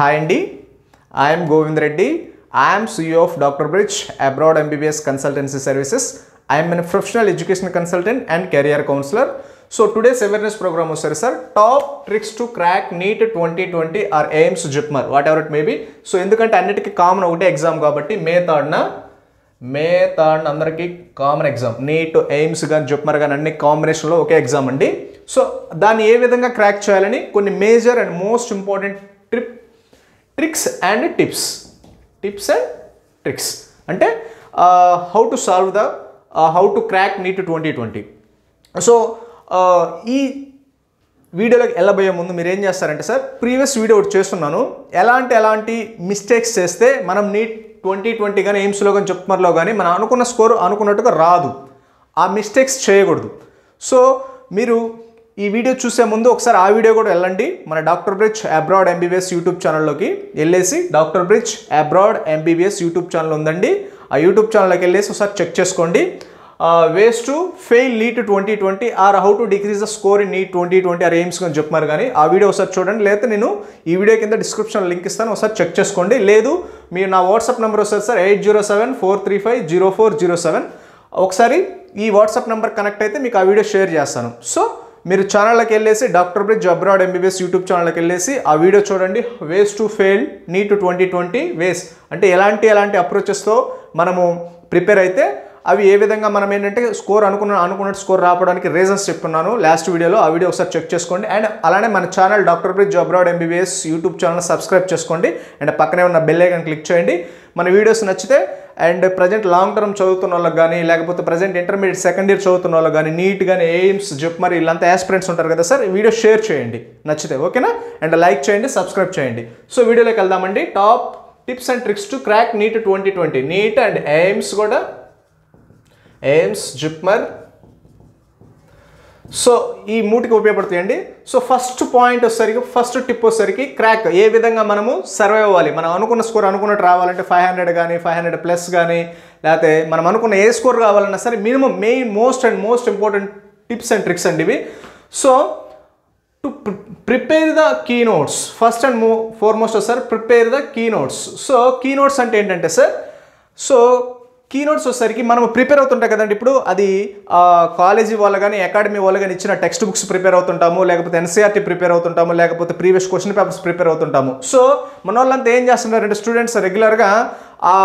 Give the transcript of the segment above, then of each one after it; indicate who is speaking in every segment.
Speaker 1: Hi అండి. I'm Govind Reddy I'm CEO of Doctor Bridge Abroad MBBS consultancy services I'm an professional education consultant and career counsellor so today's awareness programme వస్తారు sir top tricks to crack NEET twenty twenty or AIIMS JIPMER whatever it maybe so ఎందుకంటే అన్నిటికీ common ఒకటే exam కాబట్టి May థర్డ్న May third అందరికీ common exam NEET AIIMS కానీ JIPMER కానీ అన్ని కాంబినేషన్లో ఒకే ఎగ్జామ్ అండి. సో దాన్ని ఏ విధంగా క్రాక్ చేయాలని కొన్ని major and most important trip tricks and tips tips and tricks అంటే how to solve the how to crack NEET twenty twenty so ఈ వీడియోలోకి వెళ్ళబోయే ముందు మీరు ఏం చేస్తారంటే సార్ ప్రీవియస్ వీడియో ఒకటి చేస్తున్నాను. ఎలాంటి ఎలాంటి మిస్టేక్స్ చేస్తే మనం నీట్ ట్వంటీ ట్వంటీ కానీ ఎయిమ్స్లో కానీ చెప్తున్నారులో కానీ మనం అనుకున్న స్కోర్ అనుకున్నట్టుగా రాదు. ఆ మిస్టేక్స్ చేయకూడదు. సో మీరు ఈ వీడియో చూసే ముందు ఒకసారి ఆ వీడియో కూడా వెళ్ళండి. మన Doctor Bridge Abroad MBBS YouTube ఛానల్లోకి వెళ్ళేసి Doctor Bridge Abroad MBBS YouTube channel ఉందండి. ఆ యూట్యూబ్ ఛానల్లోకి వెళ్ళేసి ఒకసారి చెక్ చేసుకోండి. Ways to fail NEET twenty twenty or how to decrease the score in NEET twenty twenty or AIIMS అని చెప్పారు కానీ ఆ వీడియో ఒకసారి చూడండి. లేకపోతే నేను ఈ వీడియో కింద డిస్క్రిప్షన్ లింక్ ఇస్తాను. ఒకసారి చెక్ చేసుకోండి. లేదు మీరు నా వాట్సాప్ నెంబర్ వస్తారు sir eight zero seven four three five zero four zero seven ఒకసారి ఈ వాట్సాప్ నెంబర్ కనెక్ట్ అయితే మీకు ఆ వీడియో షేర్ చేస్తాను. సో మీరు ఛానల్కి వెళ్ళేసి Doctor Bridge Abroad MBBS YouTube ఛానల్కి వెళ్ళేసి ఆ వీడియో చూడండి. Ways to fail NEET twenty twenty ways అంటే ఎలాంటి ఎలాంటి అప్రోచెస్తో మనము ప్రిపేర్ అయితే అవి ఏ విధంగా మనం ఏంటంటే స్కోర్ అనుకున్న అనుకున్నట్టు స్కోర్ రావడానికి రీజన్స్ చెప్తున్నాను. లాస్ట్ వీడియోలో ఆ వీడియో ఒకసారి చెక్ చేసుకోండి. అండ్ అలానే మన channel Doctor Bridge Abroad MBBS YouTube channel subscribe చేసుకోండి. అండ్ పక్కనే ఉన్న బెల్ ఐకన్ క్లిక్ చేయండి. మన వీడియోస్ నచ్చితే అండ్ ప్రజెంట్ లాంగ్ టర్మ్ చదువుతున్న వాళ్ళకి కానీ లేకపోతే ప్రజెంట్ ఇంటర్మీడియట్ సెకండ్ ఇయర్ చదువుతున్న వాళ్ళకి కానీ నీట్ కానీ ఎయిమ్స్ జిప్ మరి వీళ్ళంతా యాస్పిరెంట్స్ ఉంటారు కదా సార్ వీడియో షేర్ చేయండి. నచ్చితే ఓకేనా? అండ్ లైక్ చేయండి సబ్స్క్రైబ్ చేయండి. సో వీడియోలోకి వెళ్దామండి. Top tips and tricks to crack NEET twenty twenty. NEET and AIIMS కూడా. ఎయిమ్స్ జిప్మర్ సో ఈ మూటికి ఉపయోగపడుతాయండి. సో ఫస్ట్ పాయింట్ వచ్చేసరికి ఫస్ట్ టిప్ వచ్చేసరికి క్రాక్ ఏ విధంగా మనము సర్వైవ్ అవ్వాలి? మనం అనుకున్న స్కోర్ అనుకున్నట్టు రావాలంటే ఫైవ్ హండ్రెడ్ కానీ ఫైవ్ హండ్రెడ్ ప్లస్ కానీ లేకపోతే మనం అనుకున్న ఏ స్కోర్ కావాలన్నా సరే minimum main most and most important tips and tricks అండి ఇవి. So to prepare the key notes first and mo foremost sir prepare the key notes so key notes అంటే ఏంటంటే సార్ సో కీ నోట్స్ వచ్చేసరికి మనం prepare అవుతుంటాం కదండి. ఇప్పుడు అది college వాళ్ళు కానీ అకాడమీ వాళ్ళు కానీ ఇచ్చిన టెక్స్ట్ బుక్స్ ప్రిపేర్ అవుతుంటాము లేకపోతే ఎన్సీఆర్టీ ప్రిపేర్ అవుతుంటాము లేకపోతే ప్రీవియస్ క్వశ్చన్ పేపర్స్ ప్రిపేర్ అవుతుంటాము. సో మన వాళ్ళంతా ఏం చేస్తున్నారంటే స్టూడెంట్స్ రెగ్యులర్గా ఆ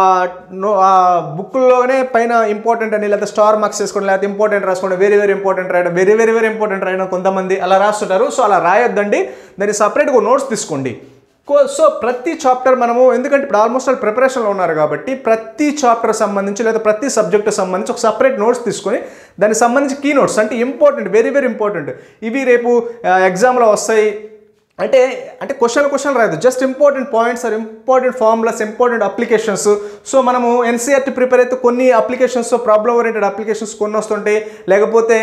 Speaker 1: బుక్లోనే పైన ఇంపార్టెంట్ అని లేకపోతే స్టార్ మార్క్స్ చేసుకోండి లేకపోతే ఇంపార్టెంట్ రాసుకోండి వెరీ వెరీ ఇంపార్టెంట్ రాయడం వెరీ వెరీ వెరీ ఇంపార్టెంట్ రాయడం కొంతమంది అలా రాస్తుంటారు. సో అలా రాయొద్దండి. దాన్ని సపరేట్గా నోట్స్ తీసుకోండి. సో ప్రతి చాప్టర్ మనము ఎందుకంటే ఇప్పుడు ఆల్మోస్ట్ ఆల్ ప్రిపరేషన్లో ఉన్నారు కాబట్టి ప్రతి చాప్టర్ సంబంధించి లేదా ప్రతి సబ్జెక్టు సంబంధించి ఒక సపరేట్ నోట్స్ తీసుకొని దానికి సంబంధించి కీ నోట్స్ అంటే ఇంపార్టెంట్ వెరీ వెరీ ఇంపార్టెంట్ ఇవి రేపు ఎగ్జామ్లో వస్తాయి అంటే అంటే question question రాయదు just important points or important formulas important applications so మనము ఎన్సీఆర్టీ ప్రిపేర్ అయితే కొన్ని అప్లికేషన్స్ ప్రాబ్లం ఓరియంటెడ్ అప్లికేషన్స్ కొన్ని వస్తుంటాయి లేకపోతే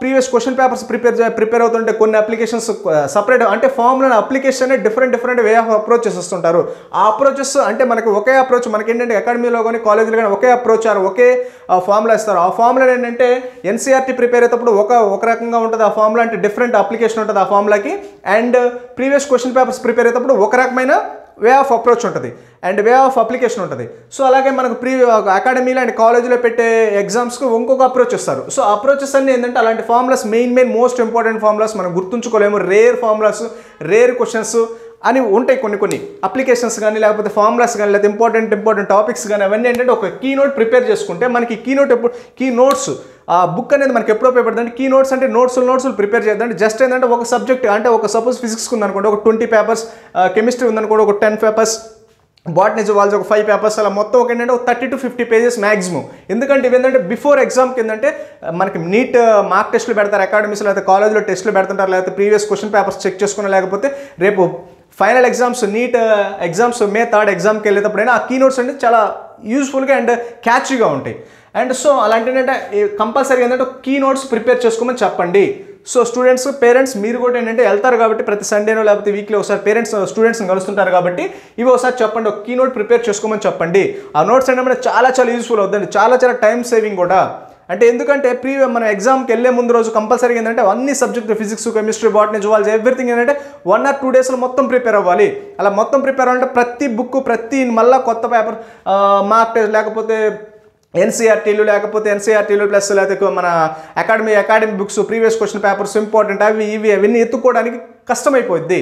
Speaker 1: previous question papers prepare prepare అవుతుంటే కొన్ని అప్లికేషన్స్ సపరేట్ అంటే formula application different different way of approaches వస్తుంటారు ఆ అప్రోచెస్ అంటే మనకి ఒకే అప్రోచ్ మనకి ఏంటంటే అకాడమీలో కానీ కాలేజీలో కానీ ఒకే అప్రోచ్ ఆర్ ఒకే ఫార్ములా ఇస్తారు. ఆ ఫార్ములా ఏంటంటే ఎన్సీఆర్టీ ప్రిపేర్ అయ్యేటప్పుడు ఒక ఒక రకంగా ఉంటుంది ఆ ఫార్ములా అంటే డిఫరెంట్ అప్లికేషన్ ఉంటుంది ఆ ఫార్ములాకి and previous question papers prepare అయ్యేటప్పుడు ఒక రకమైన వే ఆఫ్ అప్రోచ్ ఉంటుంది. అండ్ వే ఆఫ్ అప్లికేషన్ ఉంటుంది. సో అలాగే మనకు ప్రీ అకాడమీలో అండ్ కాలేజీలో పెట్టే ఎగ్జామ్స్కి ఇంకొక అప్రోచ్ ఇస్తారు సో అప్రోచెస్ అన్ని ఏంటంటే అలాంటి formulas main main most important formulas మనం గుర్తుంచుకోలేము. రేర్ ఫార్ములాస్ రేర్ క్వశ్చన్స్ అని ఉంటాయి కొన్ని కొన్ని అప్లికేషన్స్ కానీ లేకపోతే ఫార్ములాస్ కానీ లేకపోతే ఇంపార్టెంట్ ఇంపార్టెంట్ టాపిక్స్ కానీ అవన్నీ ఏంటంటే ఒక కీ నోట్ ప్రిపేర్ చేసుకుంటే మనకి కీ నోట్ ఎప్పుడు కీ నోట్స్ ఆ బుక్ అనేది మనకి ఎప్పుడు ఉపయోగపడుతుంది కీ నోట్స్ అంటే నోట్స్ నోట్స్ ప్రిపేర్ చేద్దాం. జస్ట్ ఏంటంటే ఒక సబ్జెక్ట్ అంటే ఒక సపోజ్ ఫిజిక్స్ ఉందనుకోండి ఒక ట్వంటీ పేపర్స్ కెమిస్ట్రీ ఉందనుకోండి ఒక టెన్ పేపర్స్ బాటనీ జువాలజీ ఒక ఫైవ్ పేపర్స్ అలా మొత్తం ఒక ఏంటంటే ఒక thirty to fifty pages maximum ఎందుకంటే ఇవి ఏంటంటే బిఫోర్ ఎగ్జామ్కి ఏంటంటే మనకి నీట్ మార్క్ టెస్ట్లు పెడతారు అకాడమీస్ లేకపోతే కాలేజ్లో టెస్ట్లు పెడుతుంటారు లేకపోతే ప్రీవియస్ క్వశ్చన్ పేపర్స్ చెక్ చేసుకున్న లేకపోతే రేపు final exams NEET exams May third ఎగ్జామ్కి వెళ్ళేటప్పుడైనా ఆ కీ నోట్స్ అంటే చాలా యూస్ఫుల్గా అండ్ క్యాచ్గా ఉంటాయి. అండ్ సో అలాంటి ఏంటంటే కంపల్సరీ ఏంటంటే కీ నోట్స్ ప్రిపేర్ చేసుకోమని చెప్పండి. సో స్టూడెంట్స్ పేరెంట్స్ మీరు కూడా ఏంటంటే వెళ్తారు కాబట్టి ప్రతి సండేనో లేకపోతే వీక్లీ ఒకసారి పేరెంట్స్ స్టూడెంట్స్ని uh, కలుస్తుంటారు కాబట్టి ఇవి ఒకసారి చెప్పండి ఒక కీ నోట్ ప్రిపేర్ చేసుకోమని చెప్పండి. ఆ నోట్స్ అంటే చాలా చాలా యూస్ఫుల్ అవుతుంది చాలా చాలా టైం సేవింగ్ కూడా. అంటే ఎందుకంటే ప్రీ మనం ఎగ్జామ్కి వెళ్ళే ముందు రోజు కంపల్సరీ ఏంటంటే అన్ని subject physics chemistry botany zoology everything ఏంటంటే వన్ ఆర్ టూ డేస్లో మొత్తం ప్రిపేర్ అవ్వాలి. అలా మొత్తం ప్రిపేర్ అవ్వాలంటే ప్రతి బుక్ ప్రతి మళ్ళీ కొత్త పేపర్ మార్క్ టెస్ట్ లేకపోతే ఎన్సీఆర్టీలు లేకపోతే ఎన్సీఆర్టీలు ప్లస్ లేకపోతే మన academy academy books previous question papers important అవి ఇవి అవన్నీ ఎత్తుకోవడానికి కష్టమైపోద్ది.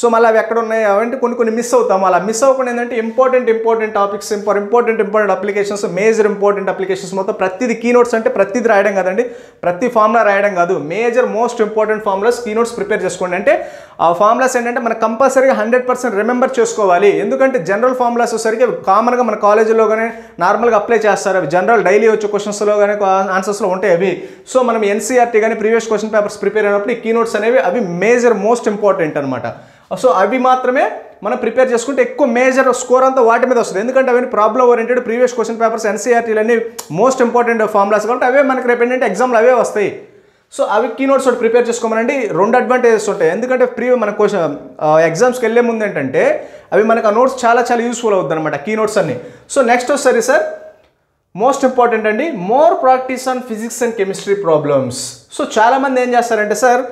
Speaker 1: సో మళ్ళీ అవి ఎక్కడ ఉన్నాయి? అవంటే కొన్ని కొన్ని మిస్ అవుతాం అలా. మిస్ అవ్వకుండా ఏంటంటే important important topics impor important important applications major important applications మొత్తం ప్రతిది కీ నోట్స్ అంటే ప్రతిది రాయడం కాదండి. ప్రతి ఫార్ములా రాయడం కాదు. Major most important formulas key notes prepare చేసుకోండి. అంటే ఆ ఫార్ములాస్ ఏంటంటే మనం కంపల్సరీగా హండ్రెడ్ పర్సెంట్ రిమెంబర్ చేసుకోవాలి. ఎందుకంటే జనరల్ ఫార్ములాస్ వచ్చేసరికి కామన్గా మన కాలేజీలో కానీ నార్మల్గా అప్లై చేస్తారు. అవి జనరల్ డైలీ వచ్చే క్వశ్చన్స్లో కానీ ఆన్సర్స్లో ఉంటాయి అవి. సో మనం ఎన్సీఆర్టీ కానీ ప్రీవియస్ క్వశ్చన్ పేపర్స్ ప్రిపేర్ అయినప్పుడు ఈ కీ నోట్స్ అనేవి అవి మేజర్ మోస్ట్ ఇంపార్టెంట్ అనమాట Ah, సో అవి మాత్రమే మనం ప్రిపేర్ చేసుకుంటే ఎక్కువ మేజర్ స్కోర్ అంతా వాటి మీద వస్తుంది. ఎందుకంటే అవన్నీ problem oriented previous question papers ఎన్సీఆర్టీలు అన్ని మోస్ట్ ఇంపార్టెంట్ ఫార్ములాస్ కాబట్టి అవే మనకి రేపు ఏంటంటే ఎగ్జామ్లు అవే వస్తాయి. సో అవి కీ నోట్స్ ఒకటి ప్రిపేర్ చేసుకోమనండి. రెండు అడ్వాంటేజెస్ ఉంటాయి. ఎందుకంటే ప్రీ మన క్వశ్చన్ ఎగ్జామ్స్కి ah, వెళ్ళే ముందు ఏంటంటే అవి మనకు ఆ నోట్స్ చాలా చాలా యూస్ఫుల్ అవుతుంది అనమాట కీ నోట్స్ అన్ని. సో నెక్స్ట్ వస్తుంది సార్ మోస్ట్ ఇంపార్టెంట్ అండి more practice on physics and chemistry problems so చాలామంది ఏం చేస్తారంటే sir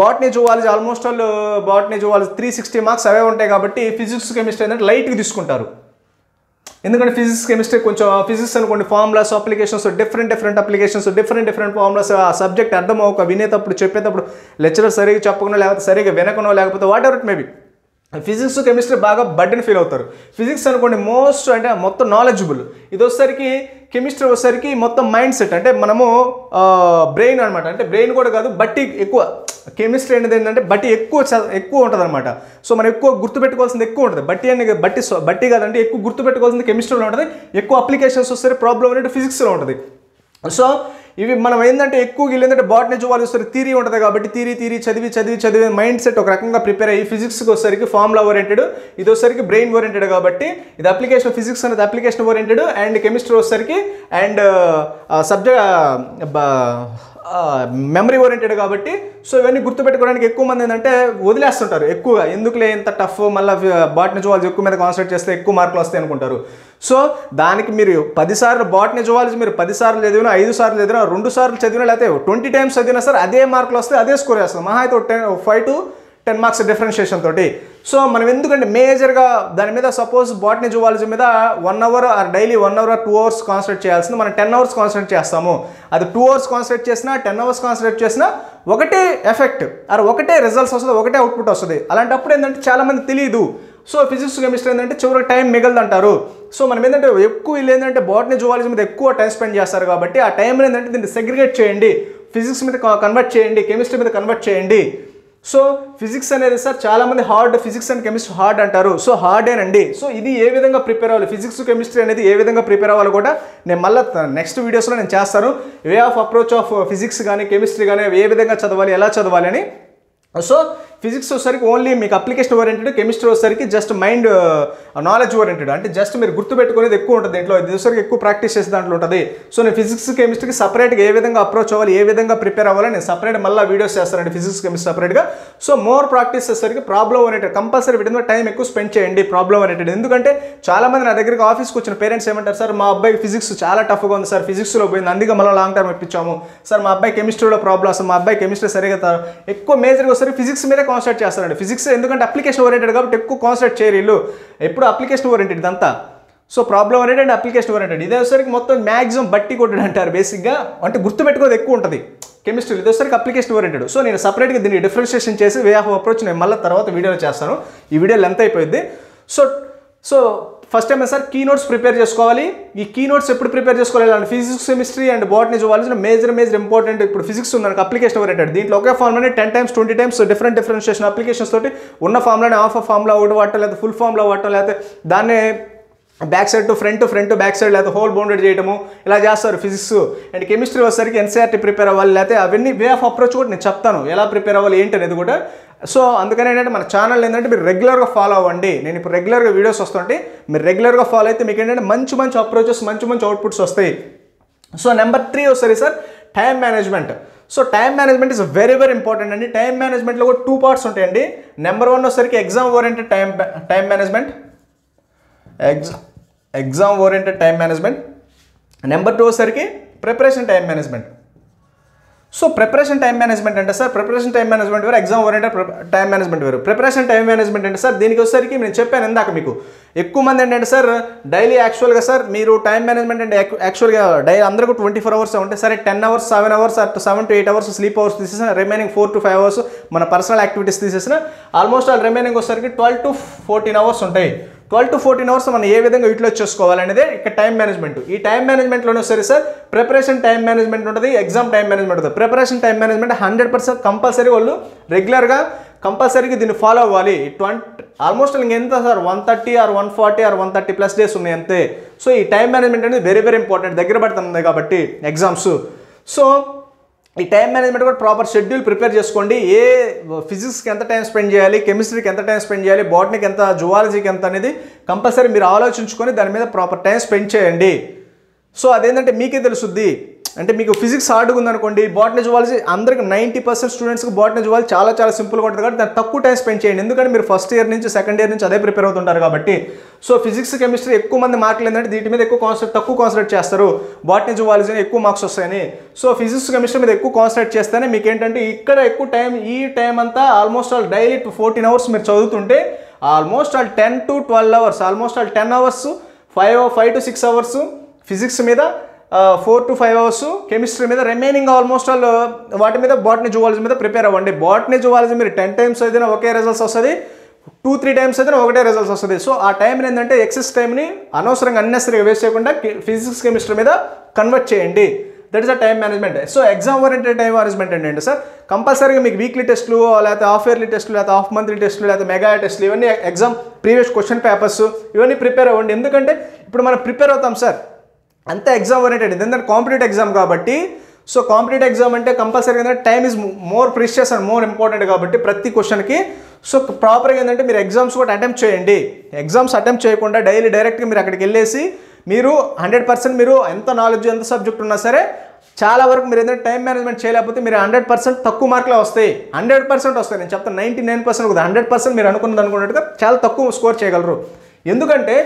Speaker 1: botany zoology almost all botany zoology three sixty marks అవే ఉంటాయి కాబట్టి ఫిజిక్స్ కెమిస్ట్రీ అనేది లైట్గా తీసుకుంటారు. ఎందుకంటే ఫిజిక్స్ కెమిస్ట్రీ కొంచెం ఫిజిక్స్ అనుకోండి formulas applications different different applications different different formulas ఆ సబ్జెక్ట్ అర్థం అవ్వక వినేటప్పుడు చెప్పేటప్పుడు లెక్చరర్ సరిగా చెప్పకుండా లేకపోతే సరిగా వినకనో లేకపోతే whatever it maybe physics chemistry బాగా బడ్డని ఫీల్ అవుతారు. ఫిజిక్స్ అనుకోండి మోస్ట్ అంటే మొత్తం నాలెడ్జబుల్ ఇది వచ్చేసరికి కెమిస్ట్రీ వచ్చేసరికి మొత్తం మైండ్ సెట్ అంటే మనము బ్రెయిన్ అనమాట అంటే బ్రెయిన్ కూడా కాదు బట్టి ఎక్కువ. కెమిస్ట్రీ అనేది ఏంటంటే బట్టి ఎక్కువ ఎక్కువ ఉంటుంది అనమాట సో మనం ఎక్కువ గుర్తుపెట్టుకోవాల్సింది ఎక్కువ ఉంటుంది. బట్టి అని బట్టి బట్టి కాదంటే ఎక్కువ గుర్తుపెట్టుకోవాల్సింది కెమిస్ట్రీలో ఉంటుంది. ఎక్కువ అప్లికేషన్స్ వస్తే ప్రాబ్లం అనేది ఫిజిక్స్లో ఉంటుంది. సో ఇవి మనం ఏంటంటే ఎక్కువ ఏంటంటే బాటనీ వాళ్ళు వస్తారు థీరీ ఉంటుంది కాబట్టి థీరీ థీరీ చదివి చదివి చదివి మైండ్ సెట్ ఒక రకంగా ప్రిపేర్ అయ్యి ఫిజిక్స్కి వచ్చేసరికి ఫార్ములా ఓరియంటెడ్ ఇది వచ్చేసరికి బ్రెయిన్ ఓరియంటెడ్ కాబట్టి ఇది అప్లికేషన్ ఫిజిక్స్ అనేది అప్లికేషన్ ఓరియంటెడ్ అండ్ కెమిస్ట్రీ వచ్చేసరికి అండ్ సబ్జెక్ట్ మెమరీ ఓరియంటెడ్ కాబట్టి సో ఇవన్నీ గుర్తుపెట్టుకోవడానికి ఎక్కువ మంది ఏంటంటే వదిలేస్తుంటారు ఎక్కువగా. ఎందుకులే ఇంత టఫ్ మళ్ళీ బాటనీ జువాలజీ ఎక్కువ మీద కాన్సన్ట్రేట్ చేస్తే ఎక్కువ మార్కులు వస్తాయి అనుకుంటారు. సో దానికి మీరు పదిసార్లు బాటనీ జువాలజీ మీరు పదిసార్లు చదివినా ఐదు సార్లు చదివినా రెండు సార్లు చదివినా లేకపోతే ట్వంటీ టైమ్స్ చదివినా సరే అదే మార్కులు వస్తే అదే స్కోర్ చేస్తాం మహా అయితే ten five to ten marks differentiation తోటి. సో మనం ఎందుకంటే మేజర్గా దాని మీద సపోజ్ బాటనీ జువాలజీ మీద one hour or daily one hour two hours concentrate చేయాల్సింది. మనం టెన్ అవర్స్ కాన్సన్ట్రేట్ చేస్తాము. అది టూ అవర్స్ కాన్సన్ట్రేట్ చేసినా టెన్ అవర్స్ కాన్సన్ట్రేట్ చేసినా ఒకటే ఎఫెక్ట్ ఆర్ ఒకటే రిజల్ట్స్ వస్తుంది ఒకటే అవుట్పుట్ వస్తుంది. అలాంటప్పుడు ఏంటంటే చాలామంది తెలియదు సో ఫిజిక్స్ కెమిస్ట్రీ ఏంటంటే చివరికి టైం మిగలదంటారు. సో మనం ఏంటంటే ఎక్కువ వీళ్ళు ఏంటంటే బాటనీ జువాలజీ మీద ఎక్కువ టైం స్పెండ్ చేస్తారు కాబట్టి ఆ టైంలో ఏంటంటే దీన్ని సెగ్రిగేట్ చేయండి. ఫిజిక్స్ మీద కన్వర్ట్ చేయండి. కెమిస్ట్రీ మీద కన్వర్ట్ చేయండి. సో ఫిజిక్స్ అనేది సార్ చాలామంది hard physics and chemistry hard అంటారు. సో హార్డేనండి సో ఇది ఏ విధంగా ప్రిపేర్ అవ్వాలి? ఫిజిక్స్ కెమిస్ట్రీ అనేది ఏ విధంగా ప్రిపేర్ అవ్వాలి కూడా నేను మళ్ళీ నెక్స్ట్ వీడియోస్లో నేను చేస్తాను. Way of approach of physics కానీ కెమిస్ట్రీ కానీ ఏ విధంగా చదవాలి ఎలా చదవాలి అని. సో ఫిజిక్స్ వచ్చేసరికి ఓన్లీ మీకు అప్లికేషన్ ఓరియంటెడ్ కెమిస్ట్రీ వచ్చేసరికి జస్ట్ మైండ్ నాలెడ్జ్ ఓరియంటెడ్ అంటే జస్ట్ మీరు గుర్తుపెట్టుకునేది ఎక్కువ ఉంటుంది దీంట్లో. ఇది వచ్చేసరికి ఎక్కువ ప్రాక్టీస్ చేసే దాంట్లో ఉంటుంది. సో నేను ఫిజిక్స్ కెమిస్ట్రీకి సపరేట్గా ఏ విధంగా అప్రోచ్ అవ్వాలి ఏ విధంగా ప్రిపేర్ అవ్వాలి నేను సపరేట్ మళ్ళీ వీడియోస్ చేస్తానండి ఫిజిక్స్ కెమిస్ట్రీ సపరేట్గా సో మోర్ ప్రాక్టీస్ చేసేసరికి ప్రాబ్లం ఓరియంటెడ్ కంపల్సరీ వీటి టైం ఎక్కువ స్పెండ్ చేయండి ప్రాబ్లం ఓరియంటెడ్ ఎందుకంటే చాలా మంది నా దగ్గరికి ఆఫీస్కి వచ్చిన పేరెంట్స్ ఏమంటారు సార్ మా అబ్బాయి ఫిజిక్స్ చాలా టఫ్గా ఉంది సార్ ఫిజిక్స్లో పోయింది అందుకే మళ్ళీ లాంగ్ టర్మ్ ఇప్పించాము. సార్ మా అబ్బాయి కెమిస్ట్రీలో ప్రాబ్లమ్స్ మా అబ్బాయి కెమిస్ట్రీ సరిగా ఎక్కువ మేజర్గా వస్తారు ఫిజిక్స్ మీదే కాన్సన్ట్రేట్ చేస్తారండి. ఫిజిక్స్ ఎందుకంటే అప్లికేషన్ ఓరియంటెడ్ కాబట్టి ఎక్కువ కాన్సన్ట్రేట్ చేయరు వీళ్ళు. ఎప్పుడు అప్లికేషన్ ఓరియంటెడ్ ఇదంతా. So problem oriented and application oriented ఇదేసరికి మొత్తం మ్యాక్సిమం బట్టి కొట్టడం అంటారు బేసిక్గా అంటే గుర్తుపెట్టుకోదు ఎక్కువ ఉంటుంది. కెమిస్ట్రీ ఇదేసరికి అప్లికేషన్ ఓరియంటెడ్ సో నేను సపరేట్గా దీన్ని డిఫరెన్షియేషన్ చేసి వే ఆఫ్ అప్రోచ్ నేను మళ్ళీ తర్వాత వీడియోలో చేస్తాను. ఈ వీడియో లెంత్ అయిపోయింది so so first time sir key notes prepare చేసుకోవాలి. ఈ కీ నోట్స్ ఎప్పుడు ప్రిపేర్ చేసుకోవాలి? అంటే physics chemistry and botany zoology major major important ఇప్పుడు ఫిజిక్స్ ఉందనుకో అప్లికేషన్ ఓరియంటెడ్ దీంట్లో ఒకే ఫార్మ్లోనే ten times twenty times different differentiation applications తోటి ఉన్న ఫార్మ్లోనే ఆఫ్ ఫార్మ్లో ఒకటి వాడటం లేదా ఫుల్ ఫార్మ్లో వాడటం లేకపోతే దాన్నే back side to front front back side లేకపోతే హోల్ బౌండెడ్ చేయడము ఇలా చేస్తారు ఫిజిక్స్. అండ్ కెమిస్ట్రీ వచ్చేసరికి ఎన్సీఆర్టీ ప్రిపేర్ అవ్వాలి లేకపోతే అవన్నీ వే ఆఫ్ అప్రోచ్ కూడా నేను చెప్తాను. ఎలా ప్రిపేర్ అవ్వాలి ఏంటి అనేది కూడా. సో అందుకని ఏంటంటే మన ఛానల్ ఏంటంటే మీరు రెగ్యులర్గా ఫాలో అవ్వండి. నేను ఇప్పుడు రెగ్యులర్గా వీడియోస్ వస్తుంటే మీరు రెగ్యులర్గా ఫాలో అయితే మీకు ఏంటంటే మంచి మంచి అప్రోచెస్ మంచి మంచి అవుట్పుట్స్ వస్తాయి. సో నెంబర్ త్రీ వస్తుంది sir time management so time management is very very important అండి. టైం మేనేజ్మెంట్లో కూడా టూ పార్ట్స్ ఉంటాయండి. నెంబర్ వన్ వచ్చేసరికి exam oriented time time management exam exam oriented time management number two వచ్చేసరికి preparation time management. So preparation time management అంటే sir preparation time management వేరు exam oriented time management వేరు. Preparation time management అంటే sir దీనికి వచ్చేసరికి నేను చెప్పాను ఇందాక మీకు ఎక్కువ మంది ఏంటంటే సార్ డైలీ యాక్చువల్గా సార్ మీరు టైం మేనేజ్మెంట్ అంటే యాక్చువల్గా డై అందరికీ ట్వంటీ ఫోర్ అవర్స్ ఉంటే సరే ten hours seven hours seven to eight hours sleep hours తీసేసిన remaining four to five hours మన పర్సనల్ యాక్టివిటీస్ తీసేసిన ఆల్మోస్ట్ ఆల్ రిమైనింగ్ వచ్చేసరికి ట్వెల్వ్ టు ఫోర్టీన్ అవర్స్ ఉంటాయి. ట్వెల్వ్ టు ఫోర్టీన్ అవర్స్ మనం ఏ విధంగా యూటిలైజ్ చేసుకోవాలనేదే ఇక్కడ టైం మేనేజ్మెంట్ ఈ టైం మేనేజ్మెంట్లోనే సరే సార్ ప్రిపరేషన్ టైం మేనేజ్మెంట్ ఉంటుంది ఎగ్జామ్ టైం మేనేజ్మెంట్ ఉంటుంది. Preparation time management hundred percent compulsory వాళ్ళు రెగ్యులర్గా కంపల్సరీగా దీన్ని ఫాలో అవ్వాలి. ట్వంటీ ఆల్మోస్ట్ ఎంత sir one thirty or one forty or one thirty plus days ఉన్నాయి అంతే. సో ఈ టైం మేనేజ్మెంట్ అనేది వెరీ వెరీ ఇంపార్టెంట్ దగ్గర పడుతుంది కాబట్టి ఎగ్జామ్స్ సో ఈ టైం మేనేజ్మెంట్ కూడా ప్రాపర్ షెడ్యూల్ ప్రిపేర్ చేసుకోండి. ఏ ఫిజిక్స్కి ఎంత టైం స్పెండ్ చేయాలి కెమిస్ట్రీకి ఎంత టైం స్పెండ్ చేయాలి బాటనీకి ఎంత జువాలజీకి ఎంత అనేది కంపల్సరీ మీరు ఆలోచించుకొని దాని మీద ప్రాపర్ టైం స్పెండ్ చేయండి. సో అదేంటంటే మీకే తెలుసుద్ది. అంటే మీకు ఫిజిక్స్ హార్డ్గా ఉందనుకోండి బాటనీ జువాలజీ అందరికి నైంటీ పర్సెంట్ స్టూడెంట్స్కి బాటనీ జువాలజీ చాలా చాలా సింపుల్గా ఉంటుంది కాబట్టి దాన్ని తక్కువ టైం స్పెండ్ చేయండి. ఎందుకంటే మీరు ఫస్ట్ ఇయర్ నుంచి సెకండ్ ఇయర్ నుంచి అదే ప్రిపేర్ అవుతుంటారు కాబట్టి. సో ఫిజిక్స్ కెమిస్ట్రీ ఎక్కువ మంది మార్కులు ఏంటంటే వీటి మీద ఎక్కువ కాన్సెప్ట్ తక్కువ కాన్సన్ట్రేట్ చేస్తారు. బాటనీ జువాలజీని ఎక్కువ మార్క్స్ వస్తాయని. సో ఫిజిక్స్ కెమిస్ట్రీ మీద ఎక్కువ కాన్సన్ట్రేట్ చేస్తేనే మీకు ఏంటంటే ఇక్కడ ఎక్కువ టైం ఈ టైం అంతా almost all daily fourteen hours మీరు చదువుతుంటే almost all ten to twelve hours almost all ten hours five five to six hours physics మీద four to five hours chemistry మీద రిమైనింగ్ ఆల్మోస్ట్ ఆల్ వాటి మీద botany zoology మీద prepare అవ్వండి. Botany zoology మీరు ten times అయితే ఒకే results వస్తుంది. టూ త్రీ టైమ్స్ అయితే ఒకటే రిజల్ట్స్ వస్తుంది. సో ఆ టైం ఏంటంటే ఎక్సెస్ టైంని అనవసరంగా అన్నెసరీగా వేస్ట్ చేయకుండా ఫిజిక్స్ కెమిస్ట్రీ మీద కన్వర్ట్ చేయండి. That is a time management so exam oriented time management ఏంటంటే సార్. కంపల్సరీగా మీకు వీక్లీ టెస్ట్లు లేకపోతే హాఫ్ ఇయర్లీ టెస్ట్లు లేకపోతే హాఫ్ మంత్లీ టెస్ట్లు లేకపోతే మెగా టెస్ట్లు ఇవన్నీ ఎగ్జామ్ ప్రీవియస్ క్వశ్చన్ పేపర్స్ ఇవన్నీ ప్రిపేర్ అవ్వండి. ఎందుకంటే ఇప్పుడు మనం ప్రిపేర్ అవుతాం సార్. అంత ఎగ్జామ్ ఓరియంటెడ్ ఎందుకంటే కాంపిటేటివ్ ఎగ్జామ్ కాబట్టి సో కాంపిటేటివ్ ఎగ్జామ్ అంటే కంపల్సరీ ఏంటంటే time is more precious and more important కాబట్టి ప్రతి క్వశ్చన్కి సో ప్రాపర్గా ఏంటంటే మీరు ఎగ్జామ్స్ కూడా అటెంప్ట్ చేయండి. ఎగ్జామ్స్ అటెంప్ట్ చేయకుండా డైలీ డైరెక్ట్గా మీరు అక్కడికి వెళ్ళేసి మీరు హండ్రెడ్ పర్సెంట్ మీరు ఎంత నాలెడ్జ్ ఎంత సబ్జెక్ట్ ఉన్నా సరే చాలా వరకు మీరు ఏంటంటే టైం మేనేజ్మెంట్ చేయలేకపోతే మీరు హండ్రెడ్ పర్సెంట్ తక్కువ మార్కులే వస్తాయి. హండ్రెడ్ పర్సెంట్ వస్తాయి. నేను చెప్తాను నైంటీ నైన్ పర్సెంట్ కదా హండ్రెడ్ పర్సెంట్ మీరు అనుకున్నది అనుకున్నట్టుగా చాలా తక్కువ స్కోర్ చేయగలరు. ఎందుకంటే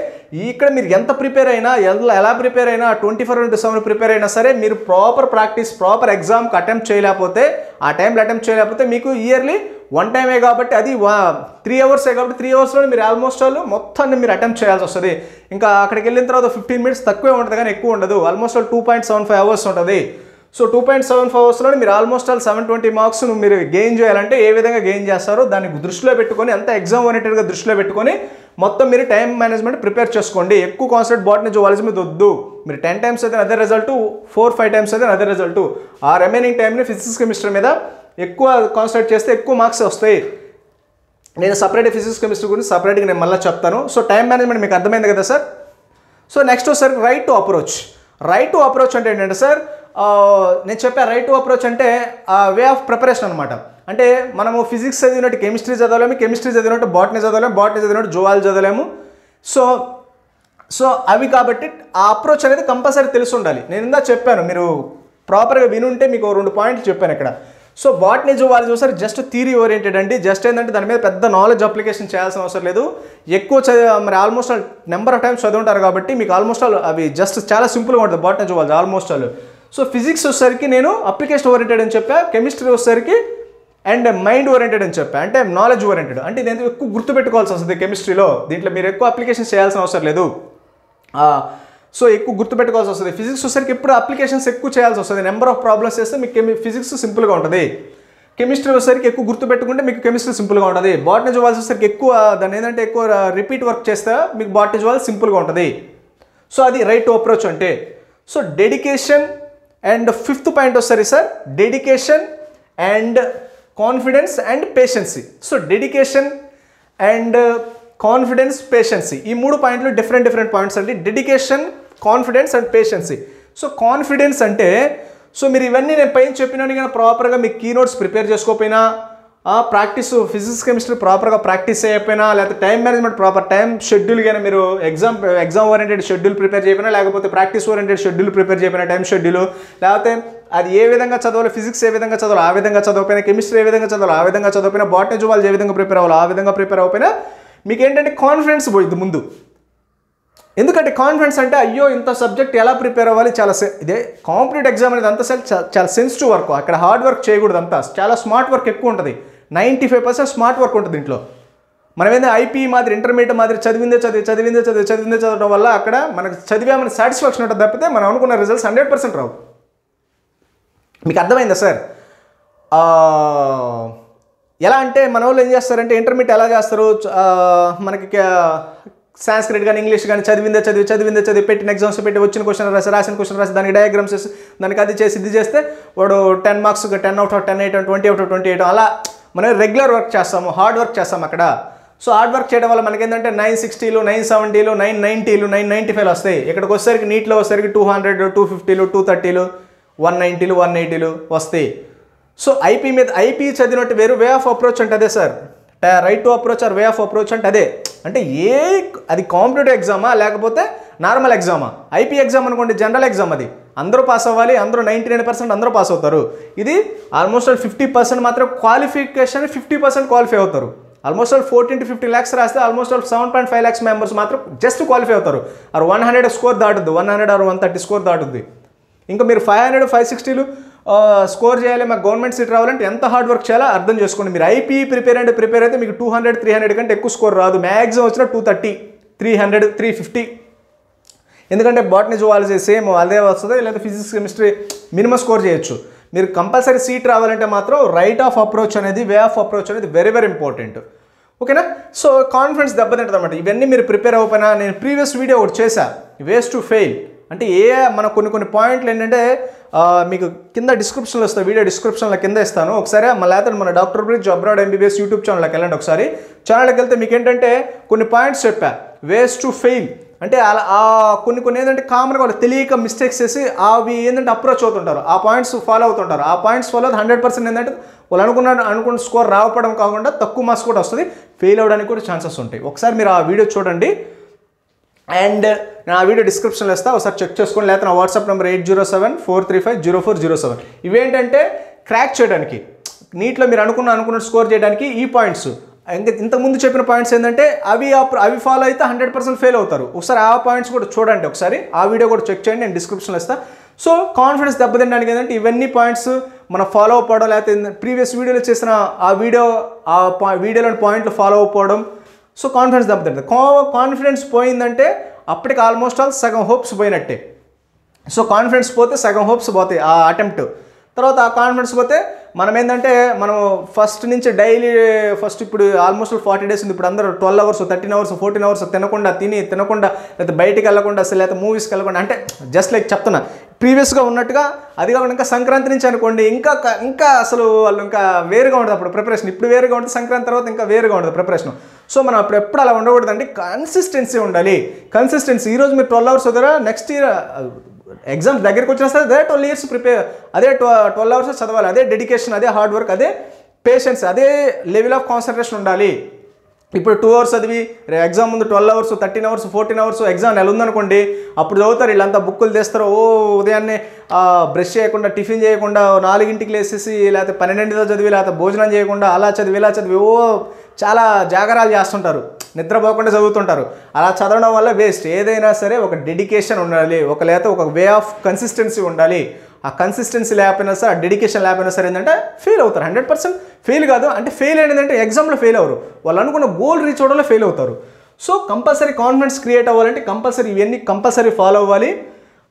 Speaker 1: ఇక్కడ మీరు ఎంత ప్రిపేర్ అయినా ఎలా ఎలా ప్రిపేర్ అయినా twenty four into seven prepare అయినా సరే మీరు ప్రాపర్ ప్రాక్టీస్ ప్రాపర్ ఎగ్జామ్కి అటెంప్ట్ చేయలేకపోతే ఆ టైంలో అటెంప్ట్ చేయలేకపోతే మీకు ఇయర్లీ వన్ టైమే కాబట్టి అది త్రీ అవర్సే కాబట్టి త్రీ అవర్స్లో మీరు ఆల్మోస్ట్ ఆల్ మొత్తాన్ని మీరు అటెంప్ట్ చేయాల్సి వస్తుంది. ఇంకా అక్కడికి వెళ్ళిన తర్వాత ఫిఫ్టీన్ మినిట్స్ తక్కువే ఉంటుంది కానీ ఎక్కువ ఉండదు. Almost all two point seven five hours ఉంటుంది. So two point seven five అవర్స్లో మీరు almost all seven twenty marks మీరు గెయిన్ చేయాలంటే ఏ విధంగా గెయిన్ చేస్తారో దాన్ని దృష్టిలో పెట్టుకొని అంత ఎగ్జామ్ ఓరియంటెడ్గా దృష్టిలో పెట్టుకొని మొత్తం మీరు టైం మేనేజ్మెంట్ ప్రిపేర్ చేసుకోండి. ఎక్కువ కాన్సన్ట్రేట్ బాట్ని జువాలజీ మీద వద్దు. మీరు టెన్ టైమ్స్ అయితే అదే రిజల్ట్ ఫోర్ ఫైవ్ టైమ్స్ అయితే అదే రిజల్ట్ ఆ రిమైనింగ్ టైంని ఫిజిక్స్ కెమిస్ట్రీ మీద ఎక్కువ కాన్సన్ట్రేట్ చేస్తే ఎక్కువ మార్క్స్ వస్తాయి. నేను సపరేట్ ఫిజిక్స్ కెమిస్ట్రీ గురించి సపరేట్గా నేను మళ్ళీ చెప్తాను. సో టైం మేనేజ్మెంట్ మీకు అర్థమైంది కదా sir so next sir right to approach right to approach అంటే ఏంటంటే సార్ నేను చెప్పే రైట్ టు అప్రోచ్ అంటే వే ఆఫ్ ప్రిపరేషన్ అనమాట అంటే మనము ఫిజిక్స్ చదివినట్టు కెమిస్ట్రీ చదవలేము కెమిస్ట్రీ చదివినట్టు బాటనీ చదవలేము బాటనీ చదివినట్టు జువాలజీ చదవలేము. సో సో అవి కాబట్టి ఆ అప్రోచ్ అనేది కంపల్సరీ తెలిసి ఉండాలి నేను ఇందా చెప్పాను మీరు ప్రాపర్గా వినుంటే మీకు రెండు పాయింట్లు చెప్పాను ఇక్కడ. సో బాటనీ జువాలజీ చూసారు జస్ట్ థీరీ ఓరియంటెడ్ అండి. జస్ట్ ఏంటంటే దాని మీద పెద్ద నాలెడ్జ్ అప్లికేషన్ చేయాల్సిన అవసరం లేదు. ఎక్కువ చదివి మరి almost all number of times చదువుంటారు కాబట్టి మీకు ఆల్మోస్ట్ ఆల్ అవి జస్ట్ చాలా సింపుల్గా ఉంటుంది botany zoology almost all so physics వచ్చేసరికి నేను అప్లికేషన్ ఓరియంటెడ్ అని చెప్పా కెమిస్ట్రీ వచ్చేసరికి అండ్ మైండ్ ఓరియంటెడ్ అని చెప్పా. అంటే నాలెడ్జ్ ఓరియంటెడ్. అంటే ఇది ఎక్కువ గుర్తుపెట్టుకోవాల్సి వస్తుంది కెమిస్ట్రీలో. దీంట్లో మీరు ఎక్కువ అప్లికేషన్ చేయాల్సిన అవసరం లేదు. సో ఎక్కువ గుర్తుపెట్టుకోవాల్సి వస్తుంది. ఫిజిక్స్ వచ్చేసరికి ఎప్పుడు అప్లికేషన్స్ ఎక్కువ చేయాల్సి వస్తుంది. నెంబర్ ఆఫ్ ప్రాబ్లమ్స్ చేస్తే మీకు కెమి ఫిజిక్స్ సింపుల్గా ఉంటుంది. కెమిస్ట్రీ వచ్చేసరికి ఎక్కువ గుర్తుపెట్టుకుంటే మీకు కెమిస్ట్రీ సింపుల్గా ఉంటుంది. బాటనీ జువాల్స్ వచ్చేసరికి ఎక్కువ దాన్ని ఏంటంటే ఎక్కువ రిపీట్ వర్క్ చేస్తే మీకు బాటనీ జువాల్ సింపుల్గా ఉంటుంది. సో అది రైట్ అప్రోచ్ అంటే. So dedication and fifth point వస్తుంది sir dedication and confidence and patiency so dedication and confidence patiency ఈ మూడు పాయింట్లు డిఫరెంట్ డిఫరెంట్ పాయింట్స్ అండి. Dedication confidence and patiency so confidence అంటే సో మీరు ఇవన్నీ నేను పైన చెప్పినా కానీ ప్రాపర్గా మీ కీ నోట్స్ ప్రిపేర్ చేసుకోకపోయినా ప్రాక్టీస్ ఫిజిక్స్ కెమిస్ట్రీ ప్రాపర్గా ప్రాక్టీస్ చేయకపోయినా లేకపోతే time management proper time schedule కానీ మీరు exam exam oriented schedule prepare చేయకపోయినా లేకపోతే ప్రాక్టీస్ ఓరియంటెడ్ షెడ్యూల్ ప్రిపేర్ చేయకపోయినా టైం షెడ్యూల్ లేకపోతే అది ఏ విధంగా చదవాలి ఫిజిక్స్ ఏ విధంగా చదవాలి ఆ విధంగా చదవకపోయినా కెమిస్ట్రీ ఏ విధంగా చదవాలి ఆ విధంగా చదవకపోయినా బాటనీ జువాలజీ ఏ విధంగా ప్రిపేర్ అవ్వాలి ఆ విధంగా ప్రిపేర్ అవ్వకపోయినా మీకు ఏంటంటే కాన్ఫిడెన్స్ పోయింది ముందు. ఎందుకంటే కాన్ఫిడెన్స్ అంటే అయ్యో ఇంత సబ్జెక్ట్ ఎలా ప్రిపేర్ అవ్వాలి చాలా ఇదే కాంపిటేటివ్ ఎగ్జామ్ అనేది అంత సెల్ చాలా సెన్సిటివ్ వర్క్ అక్కడ హార్డ్ వర్క్ చేయకూడదు అంతా. చాలా స్మార్ట్ వర్క్ ఎక్కువ ఉంటుంది. Ninety five percent smart work ఉంటుంది దీంట్లో. మనం ఐపీ మాదిరి ఇంటర్మీడియట్ మాదిరి చదివిందే చదివి చదివిందే చదివి చదివిందే చదవడం వల్ల అక్కడ మనకు చదివామని సాటిస్ఫాక్షన్ ఉంటుంది తప్పితే మనం అనుకున్న రిజల్ట్స్ హండ్రెడ్ పర్సెంట్ రావు. మీకు అర్థమైందా సార్? ఎలా అంటే మన వాళ్ళు ఏం చేస్తారంటే ఇంటర్మీడియట్ ఎలా చేస్తారు? మనకి సాంస్క్రిట్ కానీ ఇంగ్లీష్ కానీ చదివిందే చదివి చదివిందే చదివి పెట్టిన ఎగ్జామ్స్ పెట్టి వచ్చిన క్వశ్చన్ రాసి రాసిన క్వశ్చన్ రాసి దానికి డయాగ్రామ్స్ వేసి దానికి అది చేసి ఇది చేస్తే వాడు ten marks ten out of ten eight twenty out twenty eight అలా మనం రెగ్యులర్ వర్క్ చేస్తాము హార్డ్ వర్క్ చేస్తాం అక్కడ. సో హార్డ్ వర్క్ చేయడం వల్ల మనకి ఏంటంటే నైన్ సిక్స్టీలు నైన్ సెవెంటీలు నైన్ నైంటీలు నైన్ నైంటీ ఫైవ్ వస్తాయి. ఇక్కడికి వచ్చేసరికి నీట్లో వచ్చేసరికి టూ హండ్రెడ్ టూ ఫిఫ్టీలు టూ థర్టీలు వన్ నైంటీలు వన్ ఎయిటీలు వస్తాయి. సో ఐపీ మీద ఐపీ చదివినట్టు వేరు వే ఆఫ్ అప్రోచ్ అంటే అదే sir right to approach or way of approach అంటే అదే. అంటే ఏ అది కాంపిటేటివ్ ఎగ్జామా లేకపోతే నార్మల్ ఎగ్జామా? ఐపీ ఎగ్జామ్ అనుకోండి జనరల్ ఎగ్జామ్ అది. అందరూ పాస్ అవ్వాలి అందరూ నైంటీ నైన్ పర్సెంట్ అందరూ పాస్ అవుతారు. ఇది ఆల్మోస్ట్ ఫిఫ్టీ పర్సెంట్ మాత్రం క్వాలిఫికేషన్ ఫిఫ్టీ పర్సెంట్ క్వాలిఫై అవుతారు. Almost all fourteen to fifty lakhs రాస్తే almost all seven point five lakhs members మాత్రం జస్ట్ క్వాలిఫై అవుతారు. Or one hundred score దాటుద్ది one hundred or one thirty score దాటుద్ది. ఇంకా మీరు five hundred five సిక్స్టీలు score చేయాలి మాకు government seat రావాలంటే ఎంత హార్డ్ వర్క్ చేయాలో అర్థం చేసుకోండి. మీరు ఐపీ ప్రిపేర్ అంటే ప్రిపేర్ అయితే మీకు టూ హండ్రెడ్ త్రీ హండ్రెడ్ కంటే ఎక్కువ స్కోర్ రాదు. మ్యాక్సిమం వచ్చిన two thirty three hundred three fifty ఎందుకంటే బాటనీ జువాలజీ సేమ్ అదే వస్తుంది లేదా ఫిజిక్స్ కెమిస్ట్రీ మినిమం స్కోర్ చేయొచ్చు. మీరు కంపల్సరీ సీట్ రావాలంటే మాత్రం రైట్ ఆఫ్ అప్రోచ్ అనేది వే ఆఫ్ అప్రోచ్ అనేది వెరీ వెరీ ఇంపార్టెంట్ ఓకేనా? సో కాన్ఫిడెన్స్ దెబ్బతింటుంది అనమాట ఇవన్నీ మీరు ప్రిపేర్ అవ్వకపోయినా నేను ప్రీవియస్ వీడియో ఒకటి చేశా. వేస్ టు ఫెయిల్ అంటే ఏ మన కొన్ని కొన్ని పాయింట్లు ఏంటంటే మీకు కింద డిస్క్రిప్షన్లో వస్తాయి వీడియో డిస్క్రిప్షన్లో కింద ఇస్తాను. ఒకసారి మన లేకపోతే మన doctor bridge abroad MBBS YouTube ఛానల్కి వెళ్ళండి ఒకసారి. ఛానల్కి వెళ్తే మీకు ఏంటంటే కొన్ని పాయింట్స్ చెప్పా. వేస్ టు ఫెయిల్ అంటే అలా కొన్ని కొన్ని ఏంటంటే కామన్గా వాళ్ళు తెలియక మిస్టేక్స్ చేసి అవి ఏంటంటే అప్రోచ్ అవుతుంటారు. ఆ పాయింట్స్ ఫాలో అవుతుంటారు. ఆ పాయింట్స్ ఫాలో హండ్రెడ్ పర్సెంట్ ఏంటంటే వాళ్ళు అనుకున్న అనుకున్న స్కోర్ రావడం కాకుండా తక్కువ మార్క్స్ కూడా వస్తుంది. ఫెయిల్ అవ్వడానికి కూడా ఛాన్సెస్ ఉంటాయి. ఒకసారి మీరు ఆ వీడియో చూడండి. అండ్ uh, నా వీడియో డిస్క్రిప్షన్లో ఇస్తా ఒకసారి చెక్ చేసుకోండి. లేకపోతే నా WhatsApp number eight zero seven four three five zero four zero seven ఇవేంటంటే క్రాక్ చేయడానికి నీట్లో మీరు అనుకున్న అనుకున్న స్కోర్ చేయడానికి ఈ పాయింట్స్ ఇంకా ఇంతకుముందు చెప్పిన పాయింట్స్ ఏంటంటే అవి అవి ఫాలో అయితే హండ్రెడ్ పర్సెంట్ ఫెయిల్ అవుతారు. ఒకసారి ఆ పాయింట్స్ కూడా చూడండి ఒకసారి. ఆ వీడియో కూడా చెక్ చేయండి నేను డిస్క్రిప్షన్లో ఇస్తాను సో కాన్ఫిడెన్స్ దెబ్బతినడానికి ఏంటంటే ఇవన్నీ పాయింట్స్ మనం ఫాలో అవ్వడం లేకపోతే ప్రీవియస్ వీడియోలో చేసిన ఆ వీడియో ఆ వీడియోలోని పాయింట్లు ఫాలో అవ్వడం సో కాన్ఫిడెన్స్ దెబ్బతింటుంది. కాన్ఫిడెన్స్ పోయిందంటే అప్పటికి ఆల్మోస్ట్ ఆల్ సగం హోప్స్ పోయినట్టే. సో కాన్ఫిడెన్స్ పోతే సగం హోప్స్ పోతాయి ఆ అటెంప్ట్ తర్వాత ఆ కాన్ఫిడెన్స్ పోతే మనం ఏంటంటే మనం ఫస్ట్ నుంచి డైలీ ఫస్ట్ ఇప్పుడు ఆల్మోస్ట్ ఫార్టీ డేస్ ఉంది. ఇప్పుడు అందరూ twelve hours thirteen hours fourteen hours తినకుండా తిని తినకుండా లేకపోతే బయటికి వెళ్ళకుండా అసలు లేకపోతే మూవీస్కి వెళ్ళకుండా అంటే జస్ట్ లైక్ చెప్తున్నా. ప్రీవియస్గా ఉన్నట్టుగా అది కాకుండా ఇంకా సంక్రాంతి నుంచి అనుకోండి ఇంకా ఇంకా అసలు వాళ్ళు ఇంకా వేరుగా ఉంటుంది అప్పుడు ప్రిపరేషన్ ఇప్పుడు వేరుగా ఉంటుంది సంక్రాంతి తర్వాత ఇంకా వేరుగా ఉంటుంది ప్రిపరేషన్ సో మనం అప్పుడు ఎప్పుడు అలా ఉండకూడదండి. కన్సిస్టెన్సీ ఉండాలి. కన్సిస్టెన్సీ ఈరోజు మీరు ట్వెల్వ్ అవర్స్ వదరా నెక్స్ట్ ఇయర్ ఎగ్జామ్స్ దగ్గరికి వచ్చినా సరే అదే ట్వెల్వ్ ఇయర్స్ ప్రిపేర్ అదే ట్వెల్వ్ అవర్స్ చదవాలి. అదే డెడికేషన్ అదే హార్డ్ వర్క్ అదే పేషెన్స్ అదే లెవెల్ ఆఫ్ కాన్సన్ట్రేషన్ ఉండాలి. ఇప్పుడు టూ అవర్స్ చదివి ఎగ్జామ్ ముందు twelve hours thirteen hours fourteen hours exam నెల ఉందనుకోండి అప్పుడు చదువుతారు వీళ్ళంతా బుక్కులు తెస్తారు ఓ ఉదయాన్నే బ్రష్ చేయకుండా టిఫిన్ చేయకుండా నాలుగింటికి లేసేసి లేకపోతే పన్నెండింటితో చదివి లేకపోతే భోజనం చేయకుండా అలా చదివి ఇలా చదివి ఓ చాలా జాగరాలు చేస్తుంటారు. నిద్రపోకుండా చదువుతుంటారు. అలా చదవడం వల్ల వేస్ట్ ఏదైనా సరే ఒక డెడికేషన్ ఉండాలి ఒక లేకపోతే ఒక వే ఆఫ్ కన్సిస్టెన్సీ ఉండాలి. ఆ కన్సిస్టెన్సీ లేకపోయినా సరే ఆ డెడికేషన్ లేకపోయినా సరే ఏంటంటే ఫెయిల్ అవుతారు హండ్రెడ్ పర్సెంట్ ఫెయిల్ కాదు. అంటే ఫెయిల్ ఏంటంటే ఎగ్జామ్లో ఫెయిల్ అవ్వరు. వాళ్ళు అనుకున్న గోల్ రీచ్ అవ్వడంలో ఫెయిల్ అవుతారు. సో కంపల్సరీ కాన్ఫిడెన్స్ క్రియేట్ అవ్వాలంటే కంపల్సరీ ఇవన్నీ కంపల్సరీ ఫాలో అవ్వాలి.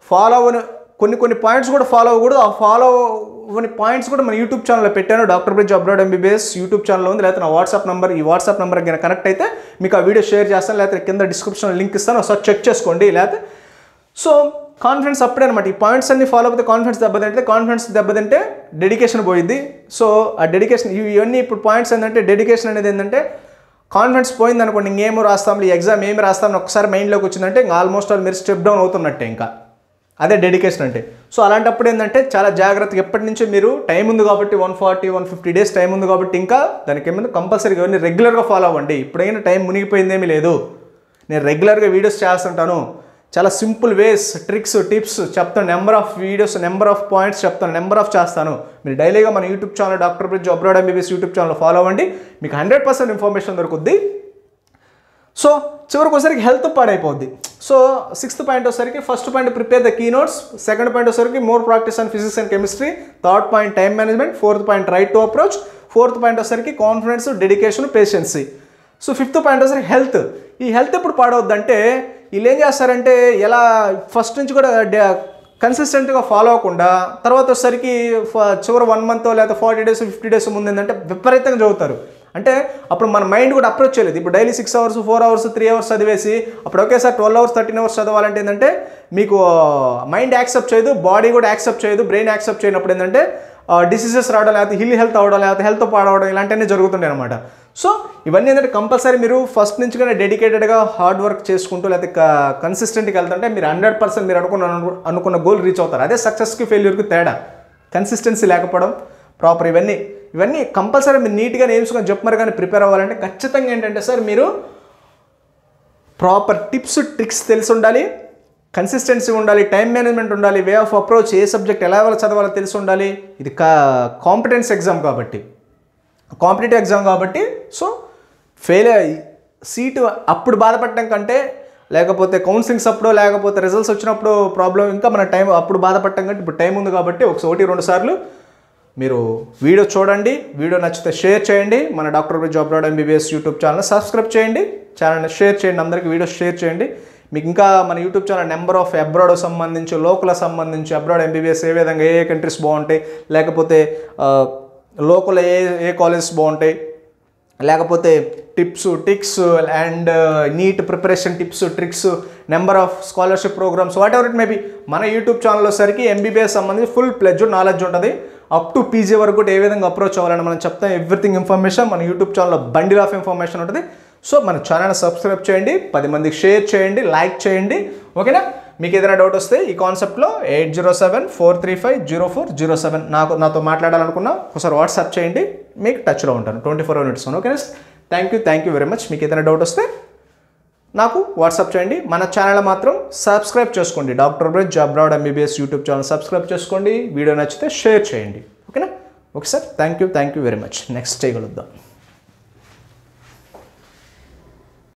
Speaker 1: ఫాలో అవ్వని కొన్ని కొన్ని పాయింట్స్ కూడా ఫాలో అవ్వకూడదు. ఆ ఫాలో అవ్వని పాయింట్స్ కూడా మన యూట్యూబ్ ఛానల్లో పెట్టాను. Doctor bridge abroad MBBS YouTube channel ఉంది. లేకపోతే నా వాట్సాప్ నెంబర్ ఈ వాట్సాప్ నెంబర్ కనుక కనెక్ట్ అయితే మీకు ఆ వీడియో షేర్ చేస్తాను. లేకపోతే కింద డిస్క్రిప్షన్లో లింక్ ఇస్తాను. ఒకసారి చెక్ చేసుకోండి. లేకపోతే సో కాన్ఫిడెన్స్ అప్పుడే అనమాట ఈ పాయింట్స్ అన్ని ఫాలో అయితే కాన్ఫిడెన్స్ దెబ్బతింటే కాన్ఫిడెన్స్ దెబ్బతింటే డెడికేషన్ పోయింది. సో ఆ డెడికేషన్ ఇవన్నీ ఇప్పుడు పాయింట్స్ ఏంటంటే డెడికేషన్ అనేది ఏంటంటే కాన్ఫిడెన్స్ పోయింది అనుకోండి ఇంకేమో రాస్తాం ఈ ఎగ్జామ్ ఏమి రాస్తాం ఒకసారి మైండ్లోకి వచ్చిందంటే ఇంకా ఆల్మోస్ట్ ఆల్ మీరు స్టెప్ డౌన్ అవుతున్నట్టే ఇంకా. అదే డెడికేషన్ అంటే. సో అలాంటప్పుడు ఏంటంటే చాలా జాగ్రత్తగా ఎప్పటి నుంచో మీరు టైం ఉంది కాబట్టి one forty one fifty days time ఉంది కాబట్టి ఇంకా దానికి ఏమైనా కంపల్సరీగా ఇవన్నీ రెగ్యులర్గా ఫాలో అవ్వండి. ఇప్పుడైనా టైం మునిగిపోయిందేమీ లేదు. నేను రెగ్యులర్గా వీడియోస్ చేస్తుంటాను. చాలా సింపుల్ వేస్ ట్రిక్స్ టిప్స్ చెప్తాను. Number of videos number of points చెప్తాను. నెంబర్ ఆఫ్ చేస్తాను. మీరు డైలీగా మన YouTube channel doctor bridge abroad MBBS YouTube channel follow అవ్వండి. మీకు హండ్రెడ్ పర్సెంట్ ఇన్ఫర్మేషన్ దొరుకుద్ది. సో చివరికి ఒకసారికి హెల్త్ పాడైపోద్ది. సో సిక్స్త్ పాయింట్ వచ్చేసరికి first point prepare the key notes second point వచ్చేసరికి more practice on physics and chemistry third point time management fourth point right to approach fourth point వచ్చేసరికి confidence dedication patiency so fifth point వచ్చేసరికి health ఈ health ఎప్పుడు పాడవద్దంటే వీళ్ళు ఏం చేస్తారంటే ఎలా ఫస్ట్ నుంచి కూడా కన్సిస్టెంట్గా ఫాలో అవ్వకుండా తర్వాత వచ్చేసరికి ఫ- చివరి వన్ మంత్ లేదా ఫార్టీ డేస్ ఫిఫ్టీ డేస్ ముందు ఏంటంటే విపరీతంగా చదువుతారు. అంటే అప్పుడు మన మైండ్ కూడా అప్రోచ్ చేయలేదు. ఇప్పుడు daily six hours four hours three hours చదివేసి అప్పుడు ఒకేసారి ట్వెల్వ్ అవర్స్ థర్టీన్ అవర్స్ చదవాలంటే ఏంటంటే మీకు మైండ్ యాక్సెప్ట్ చేయదు బాడీ కూడా యాక్సెప్ట్ చేయదు బ్రెయిన్ యాక్సెప్ట్ చేయనప్పుడు ఏంటంటే డిసీజెస్ రావడం లేకపోతే హిల్ హెల్త్ అవడం లేకపోతే హెల్త్ పాడవడం ఇలాంటివన్నీ జరుగుతుండే అనమాట సో ఇవన్నీ ఏంటంటే కంపల్సరీ మీరు ఫస్ట్ నుంచి కానీ డెడికేటెడ్గా హార్డ్ వర్క్ చేసుకుంటూ లేకపోతే కన్సిస్టెంట్గా వెళ్తుంటే మీరు హండ్రెడ్ పర్సెంట్ మీరు అనుకున్న అనుకున్న గోల్ రీచ్ అవుతారు. అదే సక్సెస్కి ఫెయిల్యూర్కి తేడా. కన్సిస్టెన్సీ లేకపోవడం ప్రాపర్ ఇవన్నీ. ఇవన్నీ కంపల్సరీ మీరు నీట్గా నేర్చుకొని చెప్పమని కానీ ప్రిపేర్ అవ్వాలంటే ఖచ్చితంగా ఏంటంటే సార్ మీరు ప్రాపర్ టిప్స్ ట్రిక్స్ తెలిసి ఉండాలి కన్సిస్టెన్సీ ఉండాలి టైం మేనేజ్మెంట్ ఉండాలి వే ఆఫ్ అప్రోచ్ ఏ సబ్జెక్ట్ ఎలా చదవాలో తెలిసి ఉండాలి. ఇది కా కాంపిటెన్స్ ఎగ్జామ్ కాబట్టి. కాంపిటేటివ్ ఎగ్జామ్ కాబట్టి సో ఫెయిల్ సీటు అప్పుడు బాధపడటం కంటే లేకపోతే కౌన్సిలింగ్స్ అప్పుడు లేకపోతే రిజల్ట్స్ వచ్చినప్పుడు ప్రాబ్లం ఇంకా మన టైం అప్పుడు బాధపడటం కంటే ఇప్పుడు టైం ఉంది కాబట్టి ఒకసారి ఒకటి రెండు సార్లు మీరు వీడియో చూడండి వీడియో నచ్చితే షేర్ చేయండి మన డాక్టర్ బి job abroad MBBS YouTube channel subscribe చేయండి ఛానల్ని షేర్ చేయండి అందరికీ వీడియో షేర్ చేయండి. మీకు ఇంకా మన YouTube channel number of abroad సంబంధించి లోకల్ సంబంధించి అబ్రాడ్ ఎంబీబీఎస్ ఏ విధంగా ఏ ఏ కంట్రీస్ బాగుంటాయి లేకపోతే లోకల్ ఏ ఏ కాలేజెస్ బాగుంటాయి? లేకపోతే tips ticks and NEET preparation tips tricks number of scholarship programs whatever it maybe మన యూట్యూబ్ ఛానల్ వచ్చేసరికి ఎంబీబీఎస్ సంబంధించి ఫుల్ ప్లెజ్ నాలెడ్జ్ ఉంటుంది. అప్ టు పీజీ వరకు కూడా ఏ విధంగా అప్రోచ్ అవ్వాలని మనం చెప్తాం. ఎవ్రీథింగ్ ఇన్ఫర్మేషన్ మన యూట్యూబ్ ఛానల్లో బండిల్ ఆఫ్ ఇన్ఫర్మేషన్ ఉంటుంది. సో మన ఛానల్ సబ్స్క్రైబ్ చేయండి. పది మందికి షేర్ చేయండి లైక్ చేయండి. ఓకేనా మీకు ఏదైనా డౌట్ వస్తే ఈ కాన్సెప్ట్లో eight zero seven four three five zero four zero seven. నాకు నాతో మాట్లాడాలనుకున్నా ఒకసారి వాట్సాప్ చేయండి మీకు టచ్లో ఉంటాను. Twenty four minutes okay thank you thank you very much మీకు ఏదైనా డౌట్ వస్తే నాకు వాట్సాప్ చేయండి. మన ఛానల్ మాత్రం సబ్స్క్రైబ్ చేసుకోండి. Doctor bridge abroad MBBS YouTube channel subscribe చేసుకోండి. వీడియో నచ్చితే షేర్ చేయండి. ఓకేనా okay sir thank you thank you very much next చేయగలుగుదాం